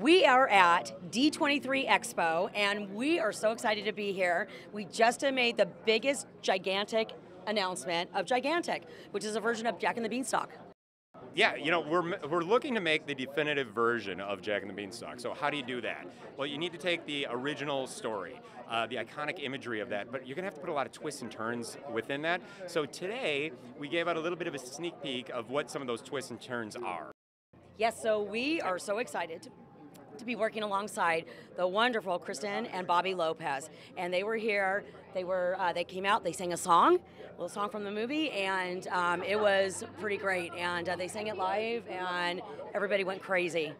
We are at D23 Expo, and we are so excited to be here. We just made the biggest gigantic announcement of Gigantic, which is a version of Jack and the Beanstalk. Yeah, you know, we're, we're looking to make the definitive version of Jack and the Beanstalk. So how do you do that? Well, you need to take the original story, uh, the iconic imagery of that, but you're going to have to put a lot of twists and turns within that. So today, we gave out a little bit of a sneak peek of what some of those twists and turns are. Yes, so we are so excited to be working alongside the wonderful Kristen and Bobby Lopez. And they were here. They were. Uh, they came out. They sang a song, a little song from the movie, and um, it was pretty great. And uh, they sang it live, and everybody went crazy.